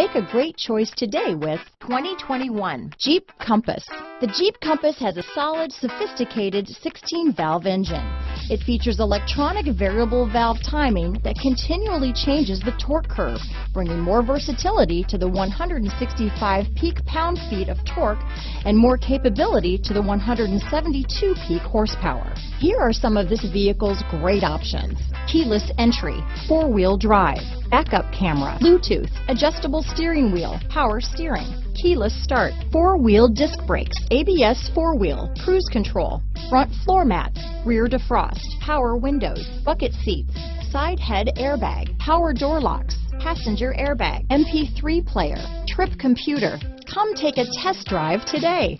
Make a great choice today with 2021 Jeep Compass. The Jeep Compass has a solid, sophisticated 16-valve engine. It features electronic variable valve timing that continually changes the torque curve, bringing more versatility to the 165 peak pound-feet of torque and more capability to the 172 peak horsepower. Here are some of this vehicle's great options. Keyless entry, four-wheel drive, backup camera, Bluetooth, adjustable steering wheel, power steering, keyless start, four-wheel disc brakes, ABS four-wheel, cruise control, front floor mats, rear defrost, power windows, bucket seats, side head airbag, power door locks, passenger airbag, MP3 player, trip computer. Come take a test drive today.